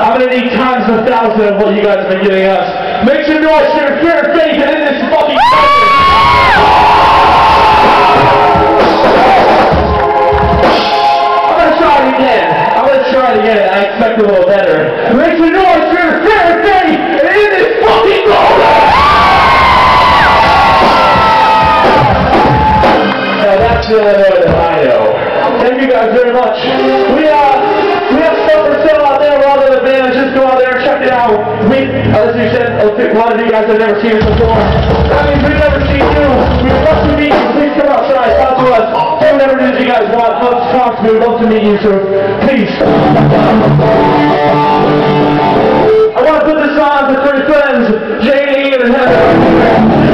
I'm gonna need times a thousand of what you guys have been giving us. Make some noise for your fear faith and in this fucking I'm complete. Others who said, oh, one of you guys have never seen us before. That means we've never seen you. We would love to meet you. Please come outside, talk to us. Do whatever it is you guys want. Love to talk to you. We Love to meet you, so please. I want to put this on for three friends, Janie and Heather.